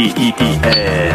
D E E